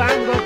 cuando